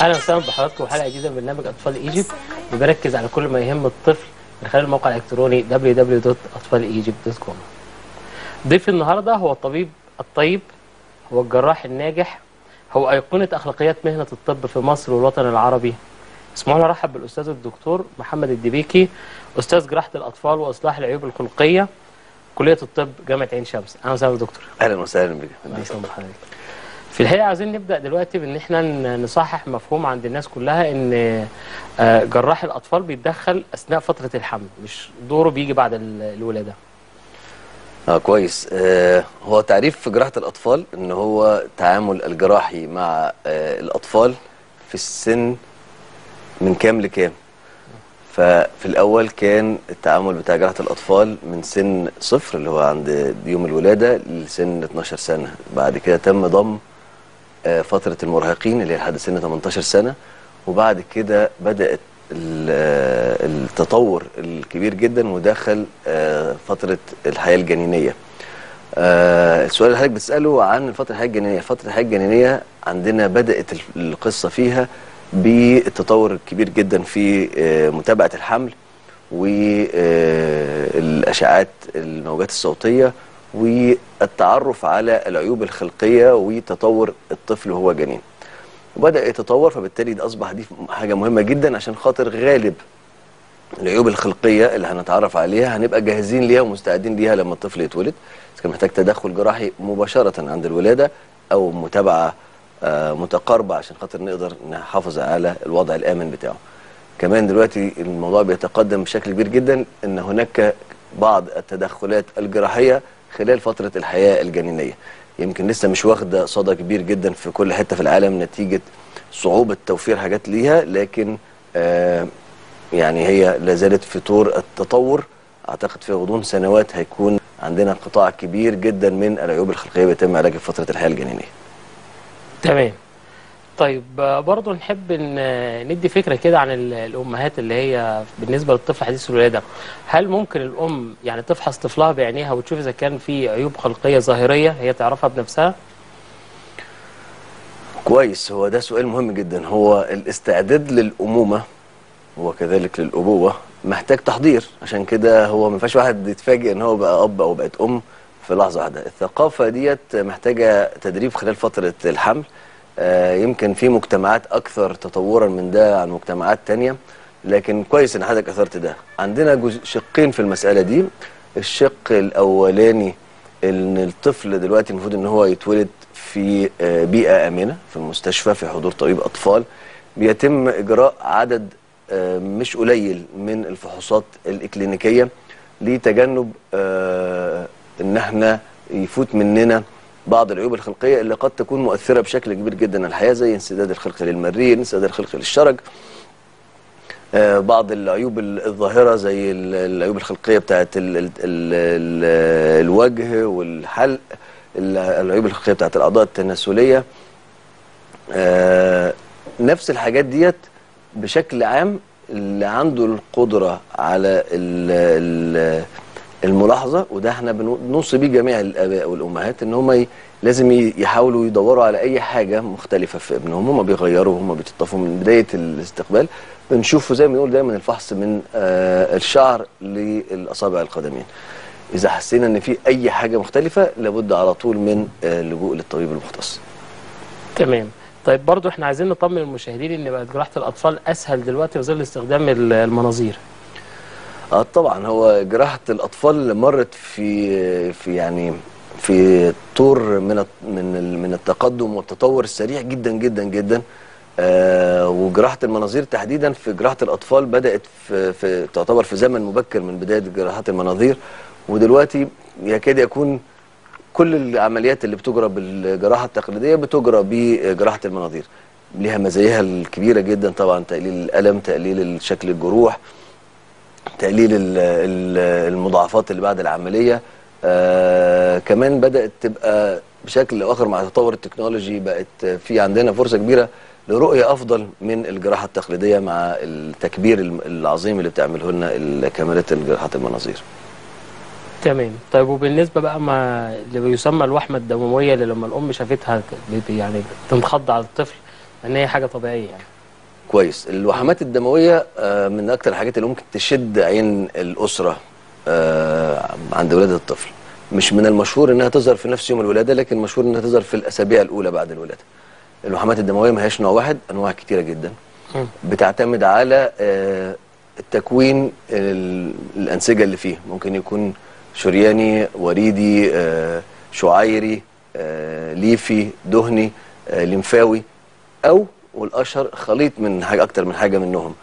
أهلا وسهلا بحضراتكم وحلقه جديدة من برنامج أطفال إيجيبت. بنركز على كل ما يهم الطفل من خلال الموقع الإلكتروني www.atfalegypt.com ضيف النهارده هو الطبيب الطيب هو الجراح الناجح هو أيقونة أخلاقيات مهنة الطب في مصر والوطن العربي. اسمحوا لي أرحب بالأستاذ الدكتور محمد الدبيكي أستاذ جراحة الأطفال وإصلاح العيوب الخلقية كلية الطب جامعة عين شمس. أهلا وسهلا دكتور. أهلا وسهلا بك. الله يسلمك حضرتك. في الحقيقة عايزين نبدأ دلوقتي بإن إحنا نصحح مفهوم عند الناس كلها إن آه، جراح الأطفال بيتدخل أثناء فترة الحمل مش دوره بيجي بعد ال- الولادة. آه كويس. آه هو تعريف في جراحة الأطفال إن هو تعامل الجراحي مع آه الأطفال في السن من كام لكام. ففي الأول كان التعامل بتاع جراحة الأطفال من سن صفر اللي هو عند يوم الولادة لسن 12 سنة. بعد كده تم ضم آه، فترة المراهقين اللي هي لحد سن 18 سنة. وبعد كده بدأت ال- آه، التطور الكبير جدا ودخل آه، فترة الحياة الجنينية. آه، السؤال اللي حضرتك بتسأله عن فترة الحياة الجنينية. فترة الحياة الجنينية عندنا بدأت ال- القصة فيها بالتطور الكبير جدا في متابعة الحمل والاشعاعات الموجات الصوتية والتعرف على العيوب الخلقية وتطور الطفل وهو جنين. وبدأ يتطور فبالتالي ده أصبح دي حاجة مهمة جدا عشان خاطر غالب العيوب الخلقية اللي هنتعرف عليها هنبقى جاهزين ليها ومستعدين ليها لما الطفل يتولد. إذا كان محتاج تدخل جراحي مباشرة عند الولادة أو متابعة آه، متقاربة عشان خاطر نقدر نحافظ على الوضع الآمن بتاعه. كمان دلوقتي الموضوع بيتقدم بشكل كبير جدا إن هناك بعض التدخلات الجراحية خلال فترة الحياة الجنينية. يمكن لسه مش واخدة صدى كبير جدا في كل حتة في العالم نتيجة صعوبة توفير حاجات ليها لكن آه يعني هي لا زالت في طور التطور. أعتقد في غضون سنوات هيكون عندنا قطاع كبير جدا من العيوب الخلقية بيتم علاجها في فترة الحياة الجنينية. تمام. طيب برضه نحب ندي فكرة كده عن ال- الأمهات اللي هي بالنسبة للطفل حديث الولادة. هل ممكن الأم يعني تفحص طفلها بعينيها وتشوف إذا كان في عيوب خلقية ظاهرية هي تعرفها بنفسها؟ كويس هو ده سؤال مهم جدا. هو الاستعداد للأمومة وكذلك للأبوة محتاج تحضير. عشان كده هو ما ينفعش واحد يتفاجئ إن هو بقى أب أو بقت أم في لحظة واحدة. الثقافة ديت محتاجة تدريب خلال فترة الحمل. يمكن في مجتمعات أكثر تطورا من ده عن مجتمعات تانية. لكن كويس إن حضرتك أثرت ده. عندنا شقين في المسألة دي. الشق الأولاني إن الطفل دلوقتي المفروض إن هو يتولد في آه، بيئة آمنة في المستشفى في حضور طبيب أطفال. بيتم إجراء عدد آه، مش قليل من الفحوصات الإكلينيكية لتجنب آه، إن إحنا يفوت مننا بعض العيوب الخلقية اللي قد تكون مؤثرة بشكل كبير جدا. على الحياة زي انسداد الخلق للمريء انسداد الخلق للشرج. آه، بعض العيوب ال- الظاهرة زي ال- العيوب الخلقية ال الوجه والحلق ال- العيوب الخلقية بتاعت الأعضاء التناسلية. آه، نفس الحاجات ديت بشكل عام اللي عنده القدرة على ال ال الملاحظة وده إحنا بنوصي بيه جميع الآباء والأمهات إن هم لازم يحاولوا يدوروا على أي حاجة مختلفة في ابنهم. هم بيغيروا هم بيتطفوا من بداية الاستقبال. بنشوفه زي ما بنقول دايما الفحص من آه الشعر للأصابع القدمين. إذا حسينا إن في أي حاجة مختلفة لابد على طول من آه اللجوء للطبيب المختص. تمام. طيب برضو إحنا عايزين نطمن المشاهدين إن بقت جراحة الأطفال أسهل دلوقتي في ظل استخدام ال- المناظير. آه طبعا هو جراحة الأطفال مرت في في يعني في طور من من من التقدم والتطور السريع جدا جدا جدا. آه وجراحة المناظير تحديدا في جراحة الأطفال بدأت في, في تعتبر في زمن مبكر من بداية جراحات المناظير. ودلوقتي يكاد يكون كل العمليات اللي بتجرى بالجراحة التقليدية بتجرى بجراحة المناظير. ليها مزاياها الكبيرة جدا طبعا تقليل الألم تقليل شكل الجروح. تقليل ال- ال- المضاعفات اللي بعد العملية. آه كمان بدأت تبقى بشكل أو آخر مع تطور التكنولوجي بقت في عندنا فرصة كبيرة لرؤية أفضل من الجراحة التقليدية مع التكبير العظيم اللي بتعمله لنا الكاميرات الجراحات المناظير. تمام. طيب وبالنسبة بقى ما اللي بيسمى الوحمة الدموية اللي لما الأم شافتها يعني تنخض على الطفل إن هي حاجة طبيعية يعني. كويس. الوحمات الدموية آه، من أكتر الحاجات اللي ممكن تشد عين الأسرة آه، عند ولادة الطفل. مش من المشهور إنها تظهر في نفس يوم الولادة لكن مشهور إنها تظهر في الأسابيع الأولى بعد الولادة. الوحمات الدموية ما هياش نوع واحد أنواع كتيرة جدا. بتعتمد على آه، التكوين ال- الأنسجة اللي فيه ممكن يكون شرياني وريدي شعيري ليفي دهني ليمفاوي أو والأشهر خليط من حاجة أكتر من حاجة منهم.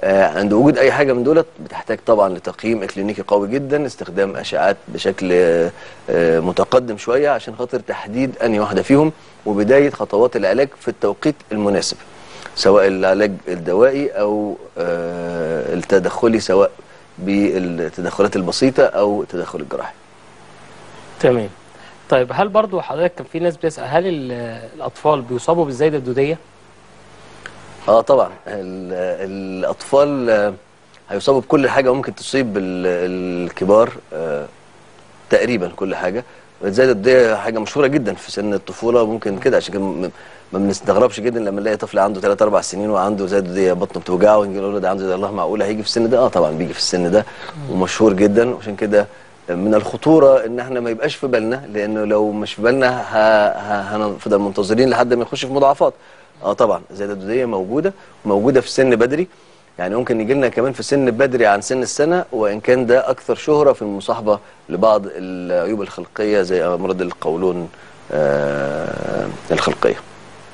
آه، عند وجود أي حاجة من دولت بتحتاج طبعا لتقييم إكلينيكي قوي جدا استخدام أشعات بشكل آه، آه، متقدم شوية عشان خاطر تحديد أنهي واحدة فيهم وبداية خطوات العلاج في التوقيت المناسب سواء العلاج الدوائي أو التدخلي سواء بالتدخلات البسيطة أو التدخل الجراحي. تمام. طيب هل برضو حضرتك كان في ناس بتسأل هل ال- الأطفال بيصابوا بالزايدة الدودية؟ آه طبعا. ال- الأطفال هيصابوا بكل حاجة ممكن تصيب ال- الكبار آه، تقريبا كل حاجة. الزايده دي حاجة مشهورة جدا في سن الطفولة ممكن كده عشان كده ما بنستغربش جدا لما نلاقي طفل عنده 3 4 سنين وعنده زايده دي بطنه بتوجعه ونيجي نقول ده عنده زي الله معقولة هيجي في السن ده؟ آه طبعا بيجي في السن ده ومشهور جدا. وعشان كده من الخطورة إن إحنا ما يبقاش في بالنا لأنه لو مش في بالنا هنفضل منتظرين لحد ما يخش في مضاعفات. آه طبعا الزيادة الدودية موجودة وموجوده في سن بدري. يعني ممكن يجي لنا كمان في سن بدري عن سن السنة وإن كان ده أكثر شهرة في المصاحبة لبعض العيوب الخلقية زي أمراض القولون آه الخلقية.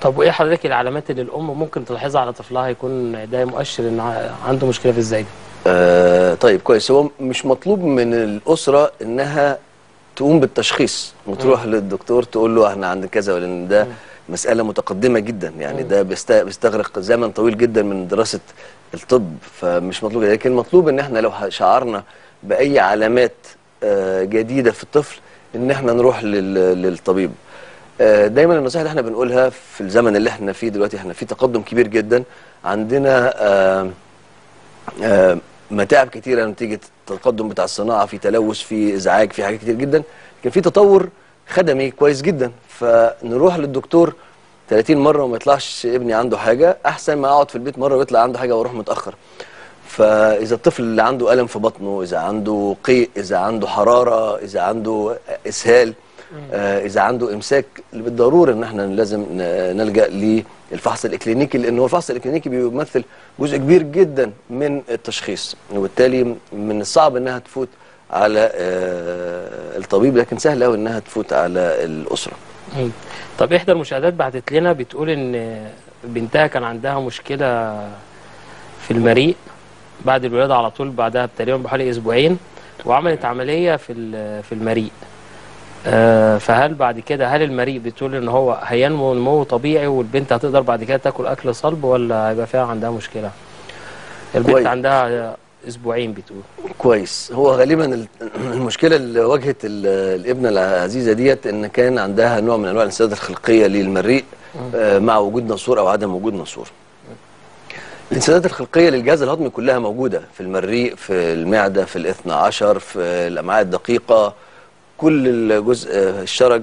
طب وإيه حضرتك العلامات اللي الأم ممكن تلاحظها على طفلها يكون ده مؤشر إن عنده مشكلة في الزايده آه طيب كويس. هو مش مطلوب من الأسرة إنها تقوم بالتشخيص. وتروح للدكتور تقول له إحنا عندنا كذا لأن ده مسألة متقدمة جدا. يعني ده بيست- بيستغرق زمن طويل جدا من دراسة الطب فمش مطلوب. لكن مطلوب إن إحنا لو شعرنا بأي علامات آه، جديدة في الطفل إن إحنا نروح لل- للطبيب. آه، دايما النصيحة اللي إحنا بنقولها في الزمن اللي إحنا فيه دلوقتي إحنا في تقدم كبير جدا. عندنا آه، متاعب كتيرة نتيجة التقدم بتاع الصناعة في تلوث في إزعاج في حاجات كتير جدا. لكن في تطور خدمي كويس جدا. فنروح للدكتور 30 مرة وما يطلعش ابني عنده حاجة. أحسن ما أقعد في البيت مرة ويطلع عنده حاجة وأروح متأخر. فإذا الطفل اللي عنده ألم في بطنه إذا عنده قيء إذا عنده حرارة إذا عنده إسهال آه إذا عنده إمساك بالضرورة إن إحنا لازم نلجأ للفحص الإكلينيكي لأن هو الفحص الإكلينيكي بيمثل جزء كبير جدا من التشخيص. وبالتالي من الصعب إنها تفوت على آه الطبيب لكن سهل قوي إنها تفوت على الأسرة. طب إحدى المشاهدات بعتت لنا بتقول إن بنتها كان عندها مشكلة في المريء بعد الولادة على طول بعدها تقريبا بحوالي أسبوعين وعملت عملية في في المريء آه، فهل بعد كده هل المريء بتقول إن هو هينمو نمو طبيعي والبنت هتقدر بعد كده تاكل أكل صلب ولا هيبقى فيها عندها مشكلة البنت. عندها أسبوعين بتقول. كويس. هو غالبا ال- المشكلة اللي واجهت ال- الابنة العزيزة ديت إن كان عندها نوع من أنواع الانسداد الخلقية للمريء آه، مع وجود ناسور أو عدم وجود ناسور الانسدادات الخلقية للجهاز الهضمي كلها موجودة في المريء في المعدة في الاثنى عشر في الأمعاء الدقيقة. كل الجزء آه، الشرج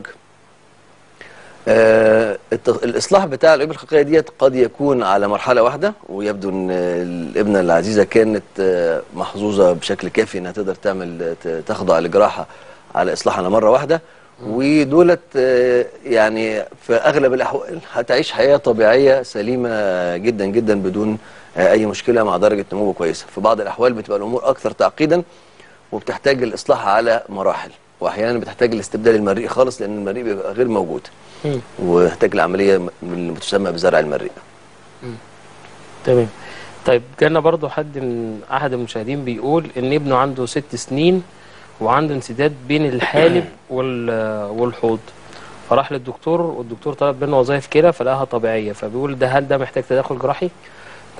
آه، الإصلاح بتاع العيوب الخلقية ديت قد يكون على مرحلة واحدة ويبدو إن الابنه العزيزة كانت آه، محظوظة بشكل كافي إنها تقدر تعمل تخضع لجراحة على اصلاح على مرة واحدة. ودولت آه، يعني في أغلب الأحوال هتعيش حياة طبيعية سليمة جدا جدا بدون آه، أي مشكلة مع درجة نمو كويسة. في بعض الأحوال بتبقى الأمور أكثر تعقيدا وبتحتاج الإصلاح على مراحل. واحيانا بتحتاج الاستبدال المريء خالص لأن المريء بيبقى غير موجود. ويحتاج العملية من اللي بتسمى بزرع المريء. تمام. طيب جانا برضو حد من أحد المشاهدين بيقول إن ابنه عنده ست سنين وعنده انسداد بين الحالب وال- والحوض. فراح للدكتور والدكتور طلب منه وظائف كلى فلقاها طبيعية. فبيقول ده هل ده محتاج تدخل جراحي؟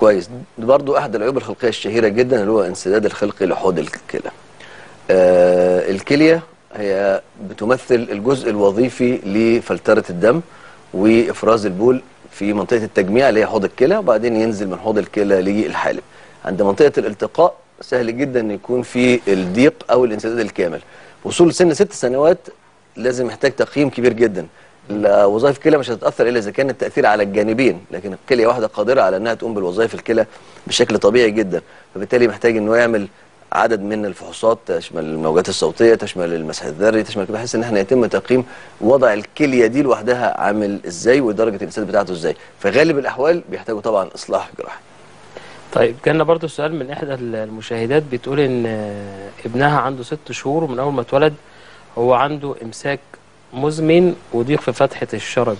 كويس. ده برضو أحد العيوب الخلقية الشهيرة جدا اللي هو انسداد الخلقي لحوض الكلى. آه الكلية هي بتمثل الجزء الوظيفي لفلترة الدم وإفراز البول في منطقة التجميع اللي هي حوض الكلى وبعدين ينزل من حوض الكلى للحالب. عند منطقة الالتقاء سهل جدا إن يكون في الضيق أو الانسداد الكامل. وصول سن ست سنوات لازم يحتاج تقييم كبير جدا. وظائف الكلى مش هتتأثر إلا إذا كان التأثير على الجانبين لكن الكلية واحدة قادرة على إنها تقوم بالوظائف الكلى بشكل طبيعي جدا. فبالتالي محتاج إنه يعمل عدد من الفحوصات تشمل الموجات الصوتية تشمل المسح الذري تشمل بحيث إن إحنا يتم تقييم وضع الكلية دي لوحدها عامل إزاي ودرجة الانسداد بتاعته إزاي. فغالب الأحوال بيحتاجوا طبعا إصلاح جراحي. طيب جالنا برضو سؤال من إحدى المشاهدات بتقول إن آه، ابنها عنده ست شهور ومن أول ما اتولد هو عنده إمساك مزمن وضيق في فتحة الشرج.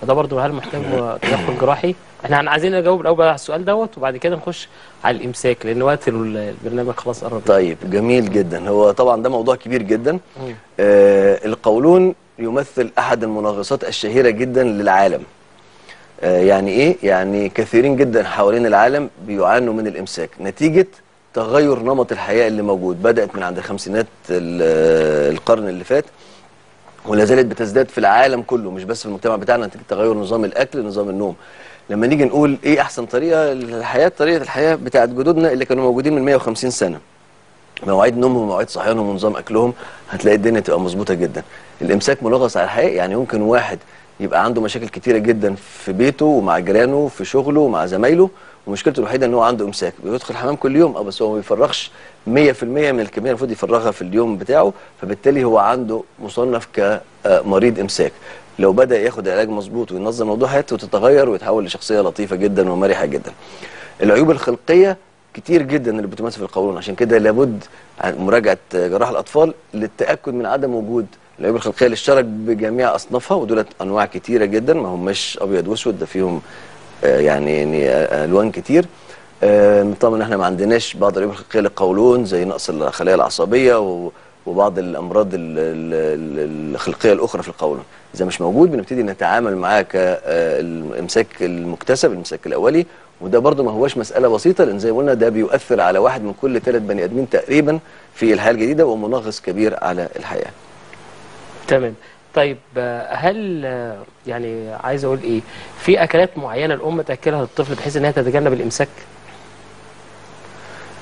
فده برضو هل محتاج تدخل جراحي؟ إحنا عايزين نجاوب الأول على السؤال دوت وبعد كده نخش على الإمساك لأن وقت ال- البرنامج خلاص قرب. طيب جميل جدا. هو طبعا ده موضوع كبير جدا. آه القولون يمثل أحد المنغصات الشهيرة جدا للعالم. آه يعني إيه؟ يعني كثيرين جدا حوالين العالم بيعانوا من الإمساك. نتيجة تغير نمط الحياة اللي موجود. بدأت من عند الخمسينات ال- آه، القرن اللي فات ولا زالت بتزداد في العالم كله مش بس في المجتمع بتاعنا. نتيجة تغير نظام الأكل نظام النوم. لما نيجي نقول إيه أحسن طريقة للحياة طريقة الحياة بتاعت جدودنا اللي كانوا موجودين من 150 سنة. مواعيد نومهم ومواعيد صحيانهم ونظام أكلهم هتلاقي الدنيا تبقى مظبوطة جدا. الإمساك منغص على الحياة يعني ممكن واحد يبقى عنده مشاكل كتيرة جدا في بيته ومع جيرانه في شغله ومع زمايله ومشكلته الوحيدة إن هو عنده إمساك. بيدخل الحمام كل يوم آه بس هو ما بيفرغش 100% من الكمية المفروض يفرغها في اليوم بتاعه فبالتالي هو عنده مصنف كمريض إمساك. لو بدأ ياخد علاج مظبوط وينظم موضوع حياته تتغير ويتحول لشخصية لطيفة جدا ومرحة جدا. العيوب الخلقية كتير جدا اللي بتمثل في القولون. عشان كده لابد مراجعة جراح الأطفال للتأكد من عدم وجود العيوب الخلقية للشرج بجميع أصنافها ودولت أنواع كتيرة جدا. ما هماش أبيض وأسود ده فيهم آه، يعني يعني آه، ألوان كتير. آه، طبعا إحنا ما عندناش بعض العيوب الخلقية للقولون زي نقص الخلايا العصبيه و- وبعض الأمراض ال- ال- ال- الخلقية الأخرى في القولون. إذا مش موجود بنبتدي نتعامل معاه كالامساك المكتسب الامساك الأولي. وده برضه ما هوش مسألة بسيطة لأن زي ما قلنا ده بيؤثر على واحد من كل ثلاث بني آدمين تقريبا في الحياة الجديده ومنغص كبير على الحياة. تمام. طيب آه، هل آه، يعني عايز أقول إيه؟ في أكلات معينة الأم تأكلها للطفل بحيث إنها تتجنب الإمساك؟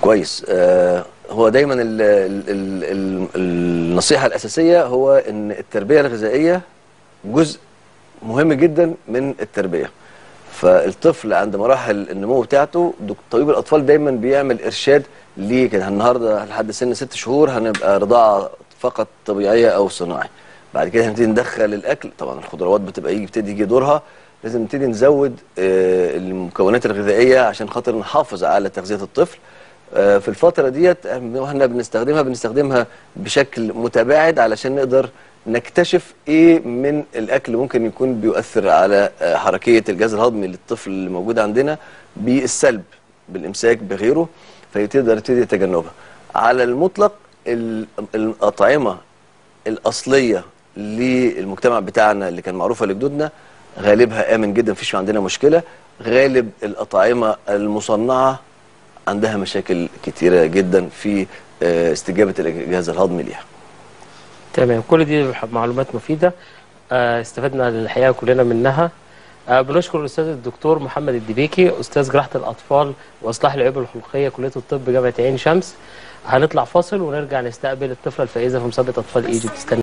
كويس. آه هو دايما ال ال ال ال النصيحة الأساسية هو إن التربية الغذائية جزء مهم جدا من التربية. فالطفل عند مراحل النمو بتاعته طبيب الأطفال دايما بيعمل إرشاد ليه كده. النهارده لحد سن ست شهور هنبقى رضاعة فقط طبيعية أو صناعي. بعد كده هنبتدي ندخل الأكل. طبعا الخضروات بتبقى يجي يجي دورها. لازم نبتدي نزود آه، المكونات الغذائية عشان خاطر نحافظ على تغذية الطفل. في الفترة ديت إحنا بنستخدمها بنستخدمها بشكل متباعد علشان نقدر نكتشف إيه من الأكل ممكن يكون بيؤثر على آه، حركية الجهاز الهضمي للطفل اللي موجود عندنا بالسلب بالإمساك بغيره فيقدر يبتدي يتجنبها على المطلق ال- الأطعمة الأصلية للمجتمع بتاعنا اللي كان معروفة لجدودنا غالبها آمن جدا مفيش عندنا مشكلة. غالب الأطعمة المصنعة عندها مشاكل كتيرة جدا في آه، استجابة الجهاز الهضمي ليها. تمام كل دي معلومات مفيدة. آه، استفدنا الحقيقة كلنا منها. آه، بنشكر الأستاذ الدكتور محمد الدبيكي أستاذ جراحة الأطفال وإصلاح العيوب الخلقية كلية الطب جامعة عين شمس. هنطلع فاصل ونرجع نستقبل الطفلة الفائزة في مسابقة أطفال إيجيبت. استنى.